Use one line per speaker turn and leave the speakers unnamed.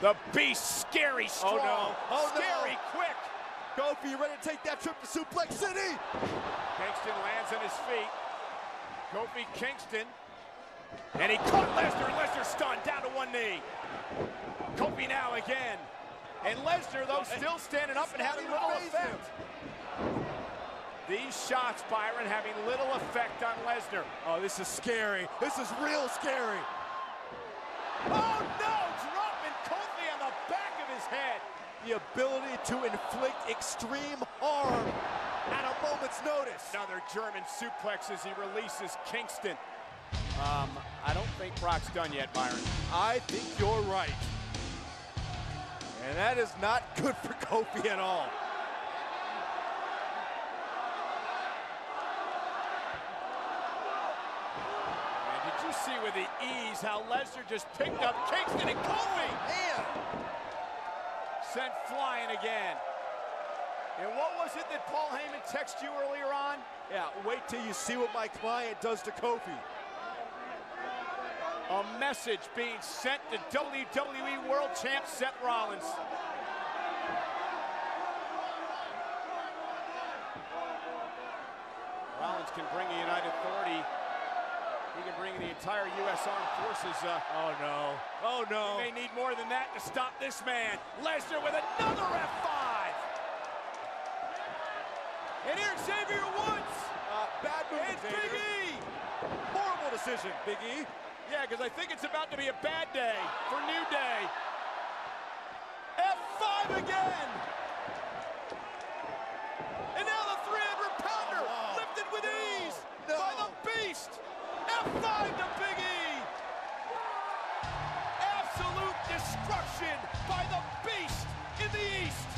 The beast, scary oh, strong.
no. Oh, no.
scary quick.
Kofi, you ready to take that trip to Suplex City?
Kingston lands on his feet. Kofi Kingston. And he caught Lesnar. Lesnar stunned down to one knee. Kofi now again. And Lesnar, though, oh, still standing up and having little effect. These shots, Byron, having little effect on Lesnar.
Oh, this is scary. This is real scary.
Oh, no! Dropping Kofi on the back of his head.
The ability to inflict extreme harm at a moment's notice.
Another German suplex as he releases Kingston. Um, I don't think Brock's done yet, Byron.
I think you're right. And that is not good for Kofi at all.
And did you see with the ease how Lesnar just picked up Kingston and Kofi?
Man,
Sent flying again. And what was it that Paul Heyman texted you earlier on?
yeah, wait till you see what my client does to Kofi.
A message being sent to WWE World Champ Seth Rollins. Rollins can bring a United Authority. He can bring the entire U.S. Armed Forces. Uh,
Oh no. Oh no.
They need more than that to stop this man. Lesnar with another F5. And here's Xavier Woods.
Uh, bad move,
It's
Xavier.
Big E.
Horrible decision, Big E.
Yeah, because I think it's about to be a bad day for New Day. F5 again. Nine to
Big
Absolute
destruction
by the Beast in the East!